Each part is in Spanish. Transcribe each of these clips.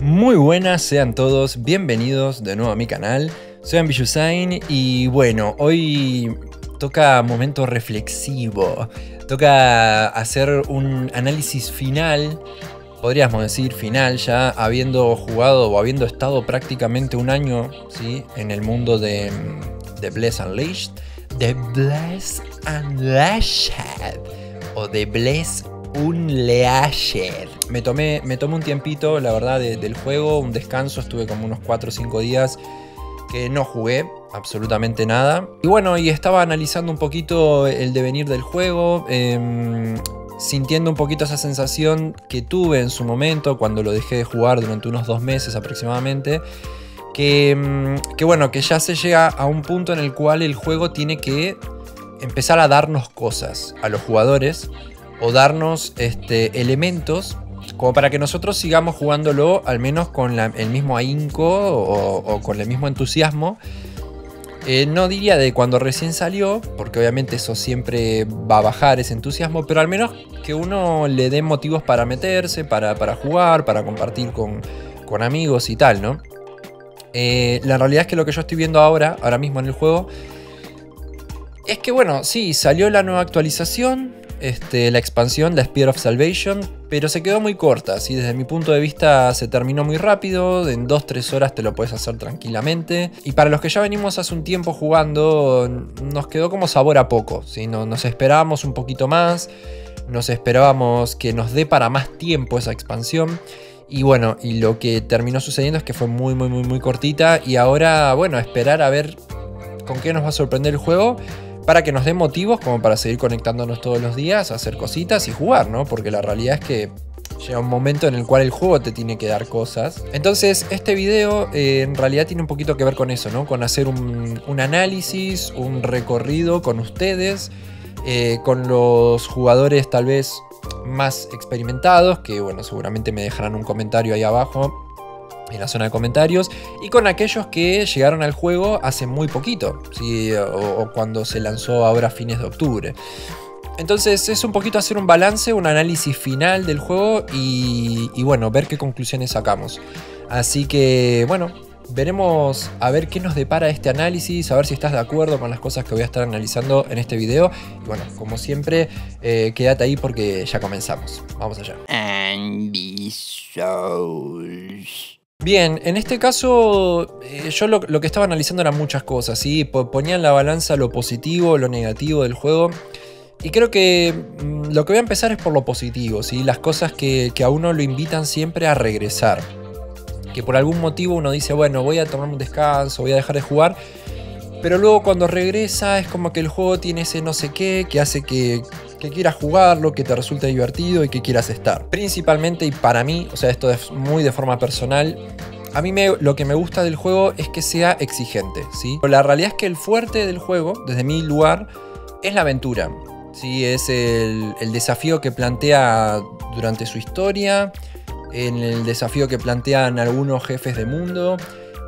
Muy buenas, sean todos bienvenidos de nuevo a mi canal. Soy Ambiyusain y bueno, hoy toca momento reflexivo. Toca hacer un análisis final, podríamos decir final ya, habiendo jugado o habiendo estado prácticamente un año ¿sí? en el mundo de, de Bless Unleashed. De Bless Unleashed. O de Bless Unleashed. Me tomé, me tomé un tiempito, la verdad, del juego, un descanso, estuve como unos 4 o 5 días que no jugué absolutamente nada. Y bueno, y estaba analizando un poquito el devenir del juego, em, sintiendo un poquito esa sensación que tuve en su momento cuando lo dejé de jugar durante unos dos meses aproximadamente. Que, em, que bueno, que ya se llega a un punto en el cual el juego tiene que empezar a darnos cosas a los jugadores o darnos este, elementos como para que nosotros sigamos jugándolo al menos con el mismo ahínco o, con el mismo entusiasmo. Eh, no diría de cuando recién salió, porque obviamente eso siempre va a bajar ese entusiasmo, pero al menos que uno le dé motivos para meterse, para, jugar, para compartir con, amigos y tal, ¿no? Eh, la realidad es que lo que yo estoy viendo ahora, ahora mismo en el juego, es que bueno, sí, salió la nueva actualización, este, la expansión, la Spear of Salvation, pero se quedó muy corta, así desde mi punto de vista se terminó muy rápido, en 2-3 horas te lo puedes hacer tranquilamente. Y para los que ya venimos hace un tiempo jugando, nos quedó como sabor a poco, ¿sí? nos esperábamos un poquito más, nos esperábamos que nos dé para más tiempo esa expansión. Y bueno, y lo que terminó sucediendo es que fue muy, muy, muy, muy cortita. Y ahora, bueno, esperar a ver con qué nos va a sorprender el juego para que nos dé motivos como para seguir conectándonos todos los días, hacer cositas y jugar, ¿no? Porque la realidad es que llega un momento en el cual el juego te tiene que dar cosas. Entonces, este video eh, en realidad tiene un poquito que ver con eso, ¿no? Con hacer un, análisis, un recorrido con ustedes, eh, con los jugadores tal vez más experimentados, que bueno, seguramente me dejarán un comentario ahí abajo en la zona de comentarios y con aquellos que llegaron al juego hace muy poquito, o, cuando se lanzó ahora a fines de octubre. Entonces es un poquito hacer un balance, un análisis final del juego y, y, bueno, ver qué conclusiones sacamos. Así que bueno, veremos a ver qué nos depara este análisis, a ver si estás de acuerdo con las cosas que voy a estar analizando en este video. Y bueno, como siempre, eh, quédate ahí porque ya comenzamos. Vamos allá. Bien, en este caso eh, yo lo, que estaba analizando eran muchas cosas, ¿sí? ponía en la balanza lo positivo, lo negativo del juego. Y creo que mm, lo que voy a empezar es por lo positivo, ¿sí? las cosas que, a uno lo invitan siempre a regresar. Que por algún motivo uno dice, bueno, voy a tomar un descanso, voy a dejar de jugar. Pero luego cuando regresa es como que el juego tiene ese no sé qué que hace que, que quieras jugarlo, que te resulte divertido y que quieras estar. Principalmente y para mí, o sea, esto es muy de forma personal, a mí me, lo que me gusta del juego es que sea exigente, ¿sí? Pero la realidad es que el fuerte del juego, desde mi lugar, es la aventura. ¿sí? Es el, desafío que plantea durante su historia, en el desafío que plantean algunos jefes de mundo,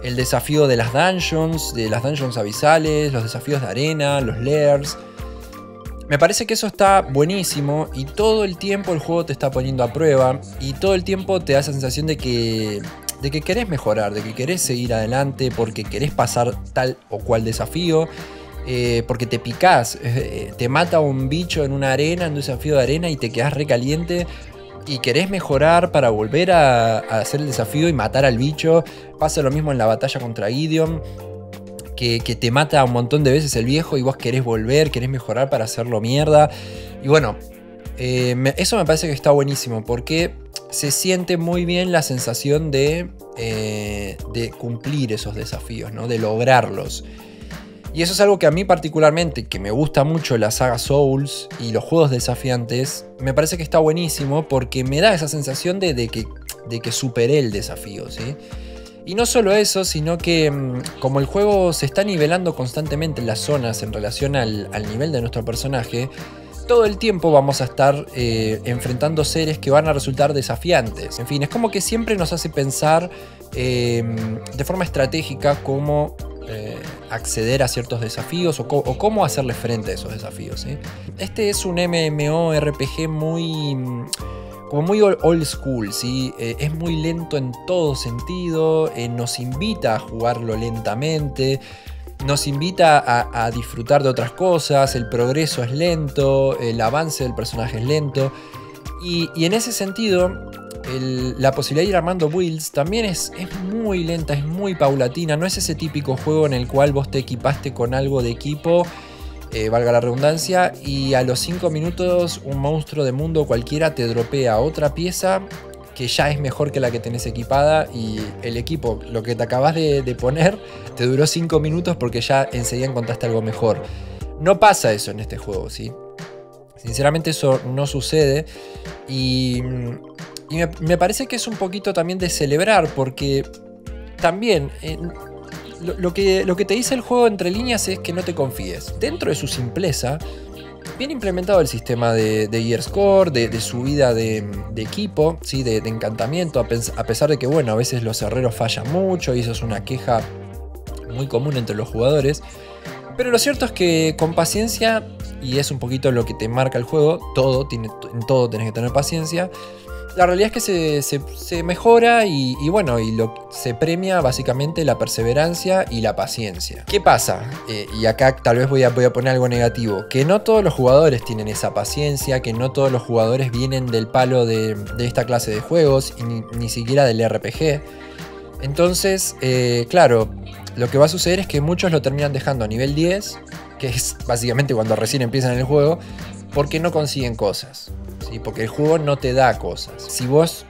el desafío de las dungeons, de las dungeons abisales, los desafíos de arena, los lairs, me parece que eso está buenísimo y todo el tiempo el juego te está poniendo a prueba y todo el tiempo te da la sensación de que, de que querés mejorar, de que querés seguir adelante porque querés pasar tal o cual desafío. Eh, porque te picás, eh, te mata un bicho en una arena, en un desafío de arena y te quedás recaliente y querés mejorar para volver a, a, hacer el desafío y matar al bicho. Pasa lo mismo en la batalla contra Gideon que, te mata un montón de veces el viejo y vos querés volver, querés mejorar para hacerlo mierda. Y bueno, eh, eso me parece que está buenísimo porque se siente muy bien la sensación de, eh, de cumplir esos desafíos, ¿no? de lograrlos. Y eso es algo que a mí particularmente, que me gusta mucho la saga Souls y los juegos desafiantes, me parece que está buenísimo porque me da esa sensación de, que, de que superé el desafío, ¿sí? Y no solo eso, sino que mm, como el juego se está nivelando constantemente en las zonas en relación al, nivel de nuestro personaje, todo el tiempo vamos a estar eh, enfrentando seres que van a resultar desafiantes. En fin, es como que siempre nos hace pensar em, de forma estratégica cómo eh, acceder a ciertos desafíos o, cómo hacerle frente a esos desafíos. Este es un MMORPG muy como muy old school, ¿sí? Eh, es muy lento en todo sentido, eh, nos invita a jugarlo lentamente, nos invita a, disfrutar de otras cosas, el progreso es lento, el avance del personaje es lento, y, en ese sentido, la posibilidad de ir armando builds también es, es, muy lenta, es muy paulatina, no es ese típico juego en el cual vos te equipaste con algo de equipo eh, valga la redundancia, y a los 5 minutos un monstruo de mundo cualquiera te dropea otra pieza que ya es mejor que la que tenés equipada y el equipo, lo que te acabas de, poner, te duró 5 minutos porque ya enseguida encontraste algo mejor. No pasa eso en este juego, ¿sí? Sinceramente eso no sucede y, me, parece que es un poquito también de celebrar porque también lo, que, lo que te dice el juego entre líneas es que no te confíes. Dentro de su simpleza, bien implementado el sistema de, de Score, de, subida de, equipo, ¿sí? de, encantamiento, a, pesar de que, bueno, a veces los herreros fallan mucho y eso es una queja muy común entre los jugadores. Pero lo cierto es que con paciencia, y es un poquito lo que te marca el juego, todo, tiene, en todo tenés que tener paciencia, la realidad es que se, mejora y, bueno, y se premia básicamente la perseverancia y la paciencia. ¿Qué pasa? Eh, y acá tal vez voy a, poner algo negativo. Que no todos los jugadores tienen esa paciencia, que no todos los jugadores vienen del palo de, esta clase de juegos y ni, siquiera del RPG. Entonces, eh, claro, lo que va a suceder es que muchos lo terminan dejando a nivel 10, que es básicamente cuando recién empiezan el juego, porque no consiguen cosas. Porque el juego no te da cosas. Si vos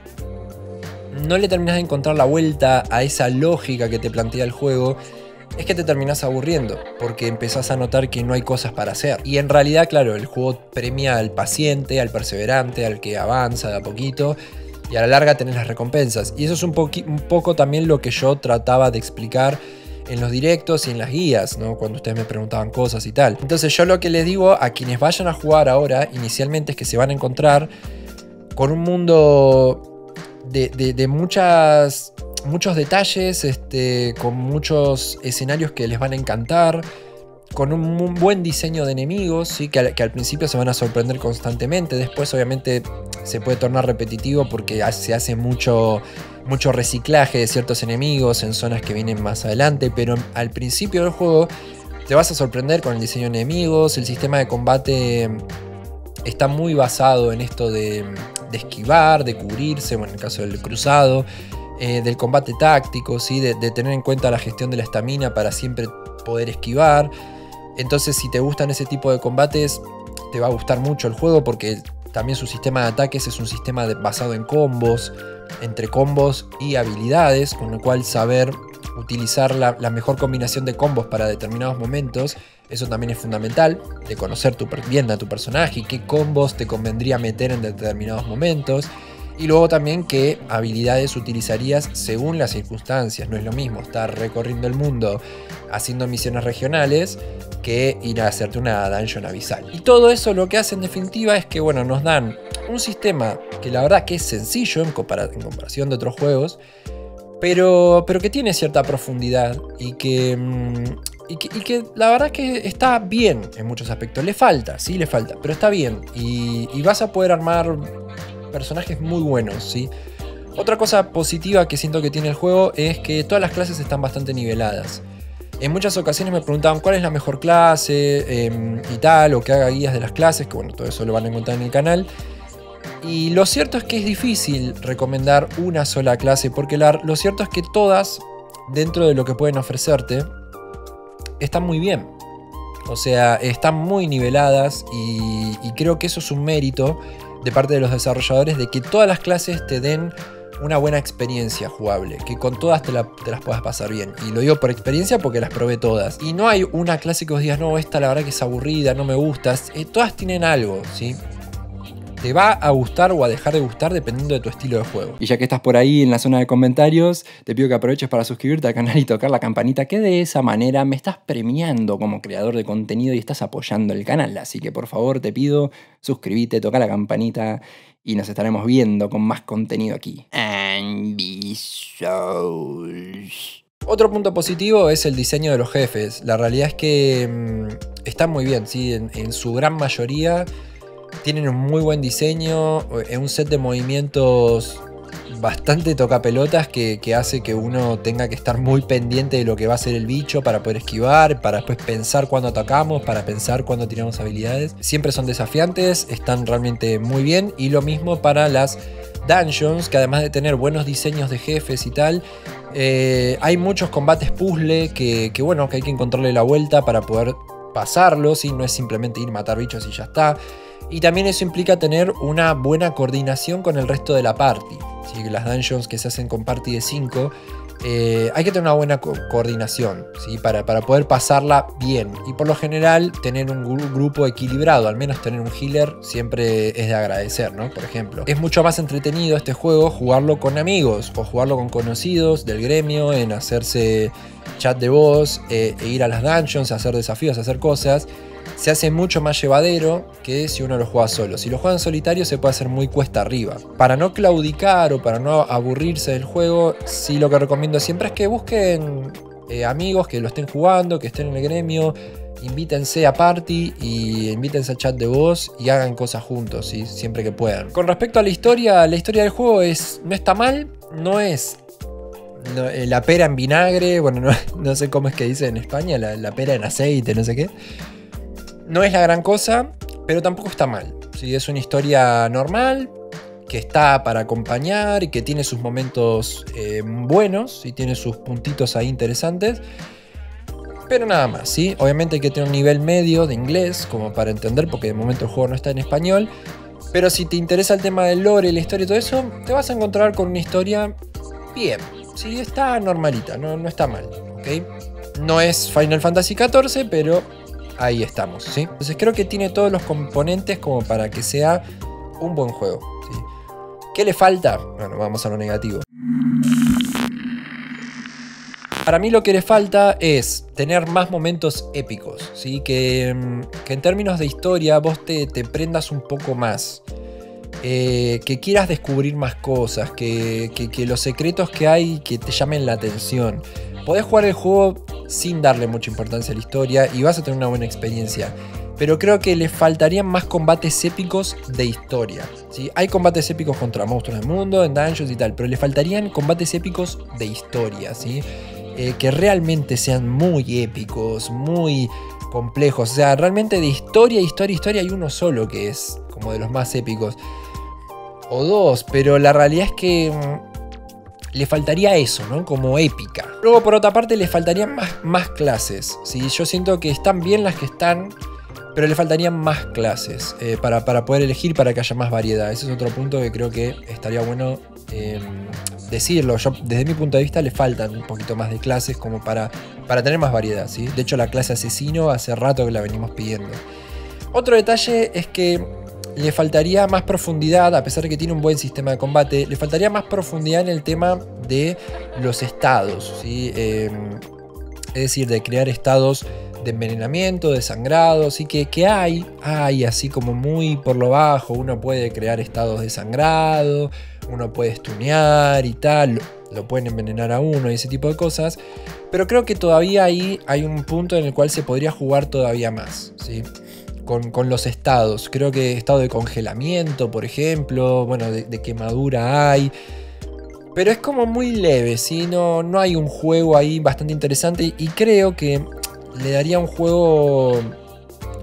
no le terminas de encontrar la vuelta a esa lógica que te plantea el juego, es que te terminas aburriendo, porque empezás a notar que no hay cosas para hacer. Y en realidad, claro, el juego premia al paciente, al perseverante, al que avanza de a poquito, y a la larga tenés las recompensas. Y eso es un, un poco también lo que yo trataba de explicar en los directos y en las guías, ¿no? Cuando ustedes me preguntaban cosas y tal. Entonces yo lo que les digo a quienes vayan a jugar ahora, inicialmente, es que se van a encontrar con un mundo de, muchas, muchos detalles, este, con muchos escenarios que les van a encantar con un buen diseño de enemigos, ¿sí? que, al, principio se van a sorprender constantemente, después obviamente se puede tornar repetitivo porque se hace mucho, mucho reciclaje de ciertos enemigos en zonas que vienen más adelante, pero al principio del juego te vas a sorprender con el diseño de enemigos, el sistema de combate está muy basado en esto de, esquivar, de cubrirse, bueno, en el caso del cruzado, eh, del combate táctico, ¿sí? de, de tener en cuenta la gestión de la estamina para siempre poder esquivar. Entonces si te gustan ese tipo de combates, te va a gustar mucho el juego porque también su sistema de ataques es un sistema basado en combos, entre combos y habilidades, con lo cual saber utilizar la, mejor combinación de combos para determinados momentos, eso también es fundamental, de conocer tu, bien a tu personaje y qué combos te convendría meter en determinados momentos. Y luego también qué habilidades utilizarías según las circunstancias. No es lo mismo estar recorriendo el mundo haciendo misiones regionales que ir a hacerte una dungeon abisal. Y todo eso lo que hace en definitiva es que bueno, nos dan un sistema que la verdad que es sencillo en, comparación de otros juegos, pero, pero que tiene cierta profundidad y que, mm, y que, la verdad que está bien en muchos aspectos. Le falta, sí, le falta, pero está bien. Y, y vas a poder armar personajes muy buenos, ¿sí? Otra cosa positiva que siento que tiene el juego es que todas las clases están bastante niveladas. En muchas ocasiones me preguntaban cuál es la mejor clase em, y tal, o que haga guías de las clases, que bueno, todo eso lo van a encontrar en el canal. Y lo cierto es que es difícil recomendar una sola clase, porque lo cierto es que todas, dentro de lo que pueden ofrecerte, están muy bien. O sea, están muy niveladas y creo que eso es un mérito de parte de los desarrolladores de que todas las clases te den una buena experiencia jugable, que con todas te, las puedas pasar bien. Y lo digo por experiencia porque las probé todas. Y no hay una clase que os digas, no, esta la verdad que es aburrida, no me gusta. Eh, todas tienen algo, ¿sí? Te va a gustar o a dejar de gustar dependiendo de tu estilo de juego. Y ya que estás por ahí en la zona de comentarios, te pido que aproveches para suscribirte al canal y tocar la campanita, que de esa manera me estás premiando como creador de contenido y estás apoyando el canal. Así que por favor te pido, suscríbete, toca la campanita y nos estaremos viendo con más contenido aquí. Otro punto positivo es el diseño de los jefes. La realidad es que mm, están muy bien, ¿sí? en su gran mayoría tienen un muy buen diseño, eh, un set de movimientos bastante tocapelotas que, que hace que uno tenga que estar muy pendiente de lo que va a hacer el bicho para poder esquivar, para después pensar cuando atacamos, para pensar cuando tiramos habilidades. Siempre son desafiantes, están realmente muy bien y lo mismo para las dungeons, que además de tener buenos diseños de jefes y tal, eh, hay muchos combates puzzle que, que, bueno, que hay que encontrarle la vuelta para poder pasarlos y no es simplemente ir a matar bichos y ya está. Y también eso implica tener una buena coordinación con el resto de la party. ¿sí? Las dungeons que se hacen con party de 5 eh, hay que tener una buena coordinación ¿sí? para, para, poder pasarla bien. Y por lo general, tener un grupo equilibrado, al menos tener un healer, siempre es de agradecer, ¿no? Por ejemplo, es mucho más entretenido este juego jugarlo con amigos o jugarlo con conocidos del gremio, en hacerse chat de voz, eh, e ir a las dungeons, hacer desafíos, hacer cosas se hace mucho más llevadero que si uno lo juega solo. Si lo juega en solitario se puede hacer muy cuesta arriba. Para no claudicar o para no aburrirse del juego, sí lo que recomiendo siempre es que busquen eh, amigos que lo estén jugando, que estén en el gremio, invítense a party y invítense a chat de voz y hagan cosas juntos, ¿sí? siempre que puedan. Con respecto a la historia, la historia del juego es, no está mal, no es eh, la pera en vinagre, bueno, no, sé cómo es que dice en España, la pera en aceite, no sé qué. No es la gran cosa, pero tampoco está mal. ¿sí? Es una historia normal, que está para acompañar y que tiene sus momentos eh, buenos y tiene sus puntitos ahí interesantes. Pero nada más, ¿sí? Obviamente hay que tener un nivel medio de inglés como para entender, porque de momento el juego no está en español. Pero si te interesa el tema del lore, la historia y todo eso, te vas a encontrar con una historia bien. Sí, está normalita, no, no está mal, ¿ok? No es Final Fantasy XIV, pero ahí estamos, ¿sí? Entonces creo que tiene todos los componentes como para que sea un buen juego. ¿Qué le falta? Bueno, vamos a lo negativo. Para mí lo que le falta es tener más momentos épicos, ¿sí? que, mm, en términos de historia vos te, prendas un poco más. Eh, que quieras descubrir más cosas, que, que, los secretos que hay que te llamen la atención. Podés jugar el juego sin darle mucha importancia a la historia y vas a tener una buena experiencia. Pero creo que le faltarían más combates épicos de historia. ¿sí? Hay combates épicos contra monstruos del mundo, en dungeons y tal, pero le faltarían combates épicos de historia. ¿sí? Eh, que realmente sean muy épicos, muy complejos. O sea, realmente de historia, historia, historia hay uno solo que es como de los más épicos. O dos, pero la realidad es que mm, le faltaría eso, ¿no? Como épica. Luego, por otra parte, le faltarían más, más clases. ¿sí? Yo siento que están bien las que están, pero le faltarían más clases eh, para, poder elegir, para que haya más variedad. Ese es otro punto que creo que estaría bueno em, decirlo. Yo, desde mi punto de vista, le faltan un poquito más de clases como para, para tener más variedad. ¿sí? De hecho, la clase asesino hace rato que la venimos pidiendo. Otro detalle es que le faltaría más profundidad, a pesar de que tiene un buen sistema de combate, le faltaría más profundidad en el tema de los estados, ¿sí? Em, es decir, de crear estados de envenenamiento, de sangrado, así que, que hay, hay así como muy por lo bajo, uno puede crear estados de sangrado, uno puede estunear y tal, lo pueden envenenar a uno y ese tipo de cosas, pero creo que todavía ahí hay un punto en el cual se podría jugar todavía más, ¿sí? Con, los estados. Creo que estado de congelamiento, por ejemplo, bueno, de, quemadura hay. Pero es como muy leve, ¿sí? No, no hay un juego ahí bastante interesante y creo que le daría un juego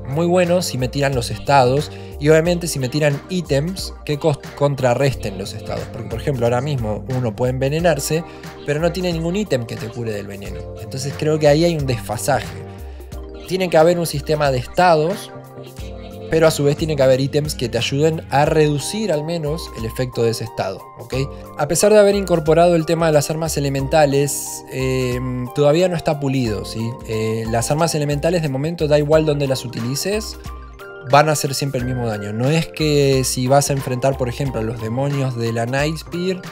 muy bueno si me tiran los estados y obviamente si me tiran ítems que contrarresten los estados. Porque por ejemplo ahora mismo uno puede envenenarse, pero no tiene ningún ítem que te cure del veneno. Entonces creo que ahí hay un desfasaje. Tiene que haber un sistema de estados pero a su vez tiene que haber ítems que te ayuden a reducir al menos el efecto de ese estado. ¿ok? A pesar de haber incorporado el tema de las armas elementales, eh, todavía no está pulido. ¿sí? Eh, las armas elementales de momento da igual donde las utilices, van a hacer siempre el mismo daño. No es que si vas a enfrentar, por ejemplo, a los demonios de la Night Spear,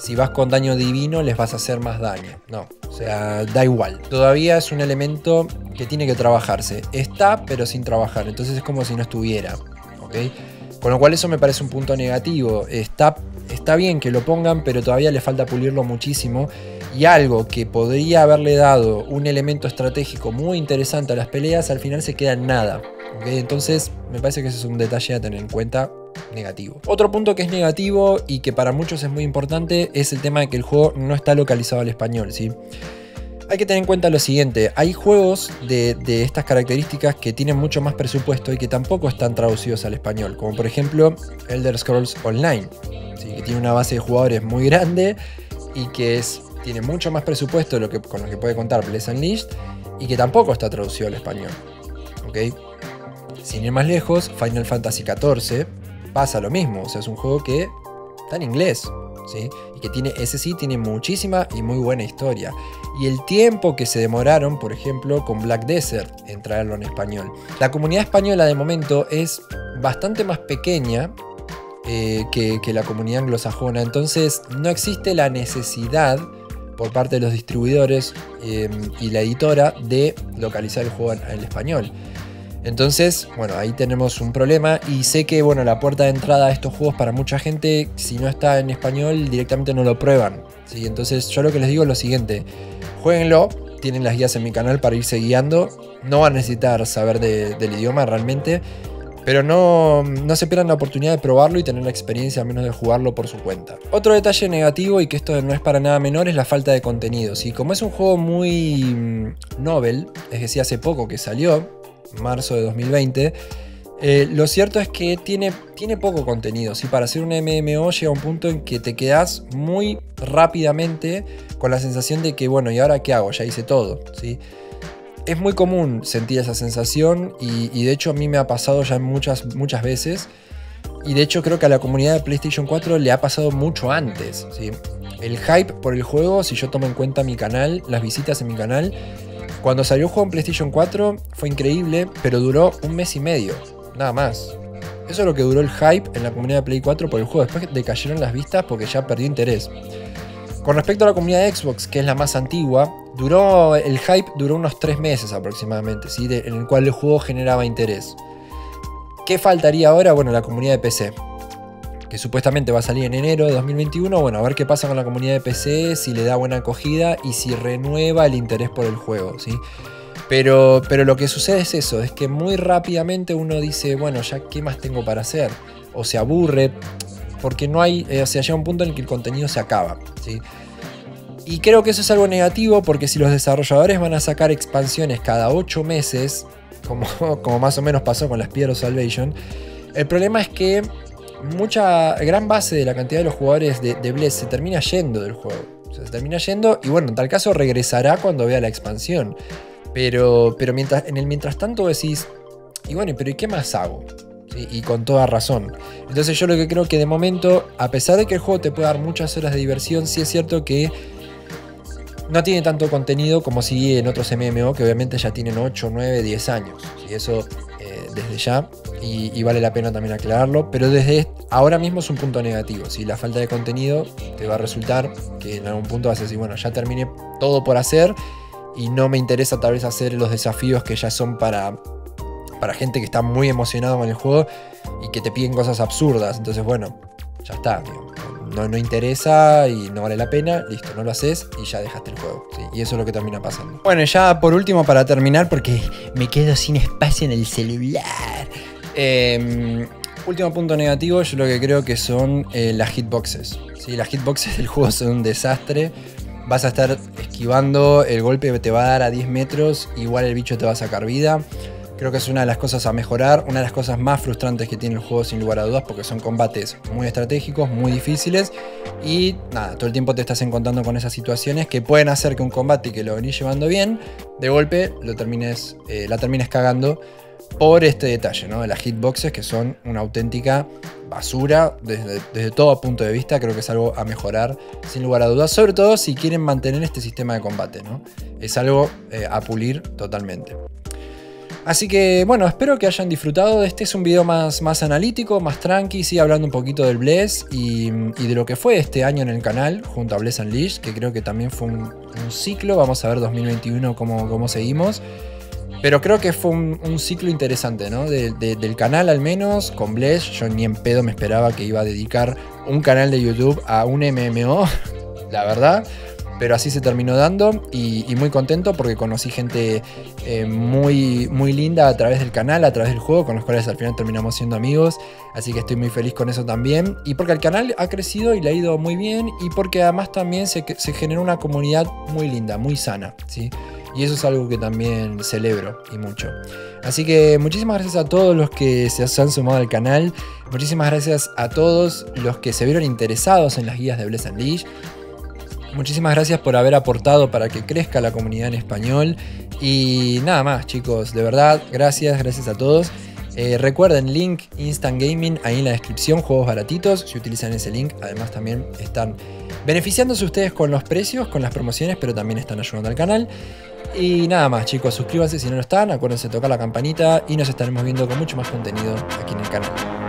si vas con daño divino les vas a hacer más daño. No, o sea, da igual. Todavía es un elemento que tiene que trabajarse. Está, pero sin trabajar. Entonces es como si no estuviera. ¿Ok? Con lo cual eso me parece un punto negativo. Está, está bien que lo pongan, pero todavía le falta pulirlo muchísimo. Y algo que podría haberle dado un elemento estratégico muy interesante a las peleas, al final se queda en nada. Entonces, me parece que ese es un detalle a tener en cuenta negativo. Otro punto que es negativo y que para muchos es muy importante es el tema de que el juego no está localizado al español, ¿sí? Hay que tener en cuenta lo siguiente, hay juegos de, estas características que tienen mucho más presupuesto y que tampoco están traducidos al español, como por ejemplo Elder Scrolls Online, que tiene una base de jugadores muy grande y que es, tiene mucho más presupuesto con lo que puede contar Bless Unleashed y que tampoco está traducido al español. ¿ok? Sin ir más lejos, Final Fantasy XIV pasa lo mismo. O sea, es un juego que está en inglés. ¿sí? Y que tiene, ese sí tiene muchísima y muy buena historia. Y el tiempo que se demoraron, por ejemplo, con Black Desert en traerlo en español. La comunidad española de momento es bastante más pequeña eh, que, la comunidad anglosajona. Entonces no existe la necesidad por parte de los distribuidores eh, y la editora de localizar el juego en, en español. Entonces, bueno, ahí tenemos un problema y sé que, bueno, la puerta de entrada a estos juegos para mucha gente, si no está en español, directamente no lo prueban. ¿sí? Entonces, yo lo que les digo es lo siguiente, jueguenlo, tienen las guías en mi canal para irse guiando, no van a necesitar saber del idioma realmente, pero no, no, se pierdan la oportunidad de probarlo y tener la experiencia al menos de jugarlo por su cuenta. Otro detalle negativo y que esto no es para nada menor es la falta de contenido. ¿sí? Como es un juego muy mm, novel, es decir, hace poco que salió, marzo de 2020. Eh, lo cierto es que tiene, tiene poco contenido. Para hacer un MMO llega un punto en que te quedas muy rápidamente con la sensación de que, bueno, ¿y ahora qué hago? Ya hice todo. ¿sí? Es muy común sentir esa sensación y, de hecho a mí me ha pasado ya muchas, muchas veces. Y de hecho creo que a la comunidad de PlayStation 4 le ha pasado mucho antes. ¿sí? El hype por el juego, si yo tomo en cuenta mi canal, las visitas en mi canal, cuando salió el juego en PlayStation 4 fue increíble, pero duró un mes y medio, nada más. Eso es lo que duró el hype en la comunidad de Play 4 por el juego. Después decayeron las vistas porque ya perdió interés. Con respecto a la comunidad de Xbox, que es la más antigua, duró el hype duró unos 3 meses aproximadamente, en el cual el juego generaba interés. ¿Qué faltaría ahora? Bueno, la comunidad de PC que supuestamente va a salir en enero de 2021. Bueno, a ver qué pasa con la comunidad de PC, si le da buena acogida y si renueva el interés por el juego, ¿sí? Pero, pero lo que sucede es eso, es que muy rápidamente uno dice, bueno, ya qué más tengo para hacer, o se aburre, porque no hay, eh, o sea, llega un punto en el que el contenido se acaba, ¿sí? Y creo que eso es algo negativo porque si los desarrolladores van a sacar expansiones cada 8 meses, como, como más o menos pasó con las Piedras Salvation, el problema es que mucha, gran base de la cantidad de los jugadores de, de Bless se termina yendo del juego. Se termina yendo y bueno, en tal caso regresará cuando vea la expansión. Pero, pero mientras, en el mientras tanto decís, y bueno, pero ¿y qué más hago? Y con toda razón. Entonces yo lo que creo que de momento, a pesar de que el juego te puede dar muchas horas de diversión, sí es cierto que no tiene tanto contenido como si en otros MMO que obviamente ya tienen 8, 9, 10 años. Y eso desde ya y, vale la pena también aclararlo, pero desde ahora mismo es un punto negativo. Si la falta de contenido te va a resultar que en algún punto vas a decir, bueno, ya terminé todo por hacer y no me interesa tal vez hacer los desafíos que ya son para, para gente que está muy emocionado con el juego y que te piden cosas absurdas. Entonces, bueno, ya está no, no interesa y no vale la pena, listo, no lo haces y ya dejaste el juego. y eso es lo que termina pasando. Bueno, ya por último, para terminar, porque me quedo sin espacio en el celular. Em, último punto negativo, yo lo que creo que son eh, las hitboxes. ¿sí? Las hitboxes del juego son un desastre. Vas a estar esquivando, el golpe te va a dar a 10 metros, igual el bicho te va a sacar vida. Creo que es una de las cosas a mejorar, una de las cosas más frustrantes que tiene el juego sin lugar a dudas porque son combates muy estratégicos, muy difíciles y nada, todo el tiempo te estás encontrando con esas situaciones que pueden hacer que un combate que lo venís llevando bien, de golpe lo termines, eh, la termines cagando por este detalle, ¿no? De las hitboxes que son una auténtica basura desde, desde, todo punto de vista. Creo que es algo a mejorar sin lugar a dudas, sobre todo si quieren mantener este sistema de combate, ¿no? Es algo eh, a pulir totalmente. Así que bueno, espero que hayan disfrutado. Este es un video más, más analítico, más tranqui, sí, hablando un poquito del Bless y, de lo que fue este año en el canal junto a Bless Unleashed, que creo que también fue un, ciclo. Vamos a ver 2021 cómo, cómo seguimos. Pero creo que fue un, ciclo interesante, ¿no? del canal al menos, con Bless. Yo ni en pedo me esperaba que iba a dedicar un canal de YouTube a un MMO, la verdad. pero así se terminó dando y, muy contento porque conocí gente eh, muy, muy linda a través del canal, a través del juego, con los cuales al final terminamos siendo amigos. Así que estoy muy feliz con eso también. Y porque el canal ha crecido y le ha ido muy bien y porque además también se, se generó una comunidad muy linda, muy sana. ¿sí? Y eso es algo que también celebro y mucho. Así que muchísimas gracias a todos los que se han sumado al canal. Muchísimas gracias a todos los que se vieron interesados en las guías de Bless Unleash. Muchísimas gracias por haber aportado para que crezca la comunidad en español. Y nada más, chicos, de verdad, gracias, gracias a todos. Eh, recuerden, link Instant Gaming ahí en la descripción, juegos baratitos. Si utilizan ese link, además también están beneficiándose ustedes con los precios, con las promociones, pero también están ayudando al canal. Y nada más, chicos, suscríbanse si no lo están, acuérdense de tocar la campanita y nos estaremos viendo con mucho más contenido aquí en el canal.